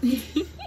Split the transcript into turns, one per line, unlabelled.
Yeah.